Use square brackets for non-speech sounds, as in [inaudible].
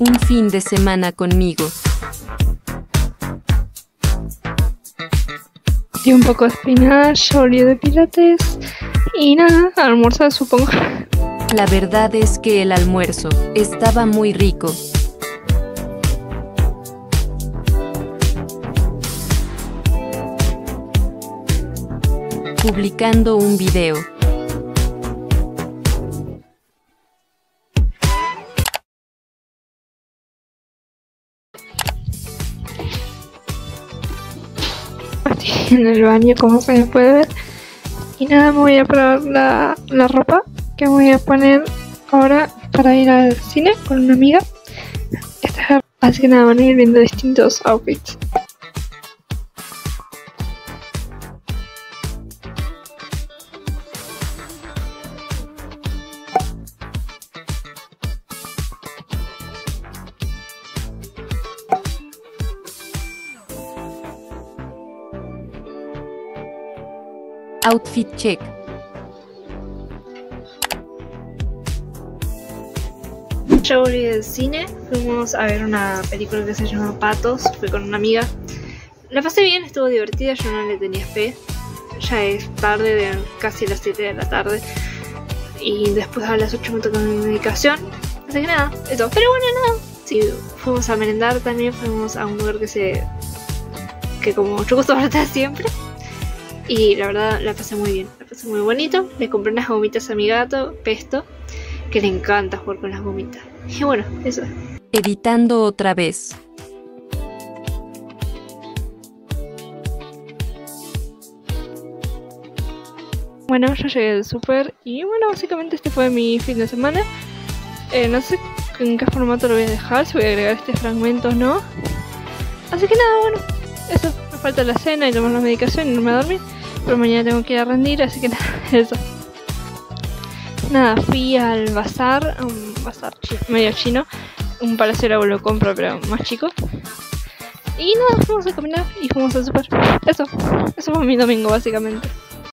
Un fin de semana conmigo. Y un poco de spinach, olio de pilates y nada, almorzar supongo. La verdad es que el almuerzo estaba muy rico. Publicando un video. [laughs] en el baño como se puede ver. Y nada, me voy a probar la, la ropa que voy a poner ahora para ir al cine con una amiga. Así que nada, van a ir viendo distintos outfits. Outfit check. Volví del cine, fuimos a ver una película que se llama Patos, fui con una amiga. La pasé bien, estuvo divertida, yo no le tenía fe. Ya es tarde, de casi las 7 de la tarde. Y después a las 8 me toca mi medicación. Así que nada, eso. Pero bueno, nada. Sí, fuimos a merendar también, fuimos a un lugar que se. que como yo gusto [laughs] siempre. Y la verdad la pasé muy bien, la pasé muy bonito. Le compré unas gomitas a mi gato, Pesto, que le encanta jugar con las gomitas. Y bueno, eso es. Editando otra vez. Bueno, yo llegué del super y bueno, básicamente este fue mi fin de semana. Eh, no sé en qué formato lo voy a dejar, si voy a agregar este fragmento o no. Así que nada, bueno, eso. Falta la cena y tomar la medicación y irme a dormir. Pero mañana tengo que ir a rendir, así que [laughs] nada, eso. Nada, fui al bazar, a un bazar chi- medio chino. Un palacio lo compro, pero más chico. Y nada, fuimos a caminar y fuimos al super. Eso, eso fue mi domingo básicamente.